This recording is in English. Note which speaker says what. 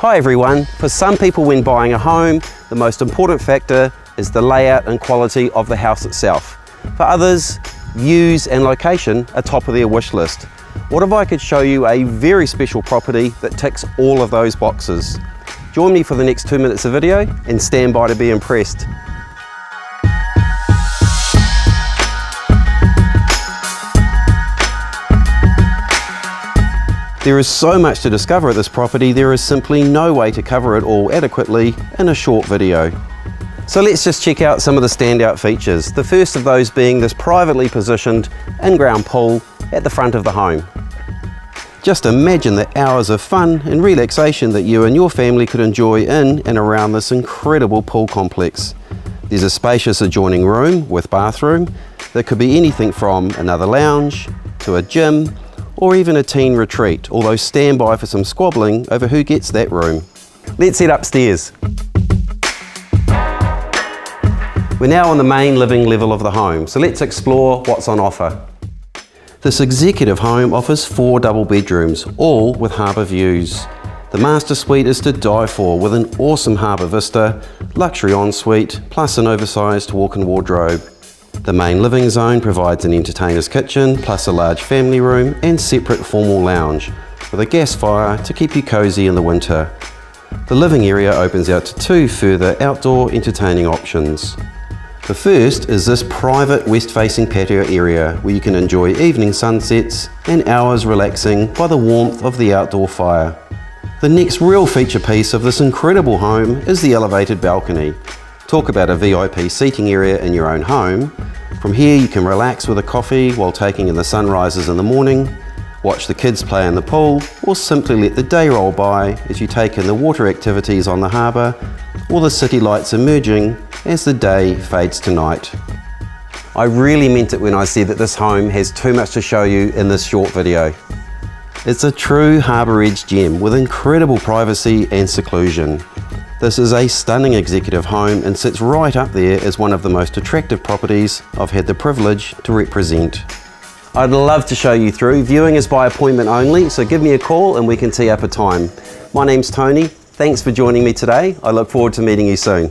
Speaker 1: Hi everyone. For some people when buying a home, the most important factor is the layout and quality of the house itself. For others, views and location are top of their wish list. What if I could show you a very special property that ticks all of those boxes? Join me for the next two minutes of video and stand by to be impressed. There is so much to discover at this property, there is simply no way to cover it all adequately in a short video. So let's just check out some of the standout features. The first of those being this privately positioned in-ground pool at the front of the home. Just imagine the hours of fun and relaxation that you and your family could enjoy in and around this incredible pool complex. There's a spacious adjoining room with bathroom that could be anything from another lounge to a gym or even a teen retreat, although stand by for some squabbling over who gets that room. Let's head upstairs. We're now on the main living level of the home, so let's explore what's on offer. This executive home offers four double bedrooms, all with harbour views. The master suite is to die for with an awesome harbour vista, luxury ensuite, plus an oversized walk-in wardrobe. The main living zone provides an entertainer's kitchen, plus a large family room and separate formal lounge, with a gas fire to keep you cosy in the winter. The living area opens out to two further outdoor entertaining options. The first is this private west-facing patio area where you can enjoy evening sunsets and hours relaxing by the warmth of the outdoor fire. The next real feature piece of this incredible home is the elevated balcony. Talk about a VIP seating area in your own home. From here you can relax with a coffee while taking in the sunrises in the morning, watch the kids play in the pool, or simply let the day roll by as you take in the water activities on the harbour or the city lights emerging as the day fades to night. I really meant it when I said that this home has too much to show you in this short video. It's a true harbour edge gem with incredible privacy and seclusion. This is a stunning executive home and sits right up there as one of the most attractive properties I've had the privilege to represent. I'd love to show you through. Viewing is by appointment only, so give me a call and we can tee up a time. My name's Tony. Thanks for joining me today. I look forward to meeting you soon.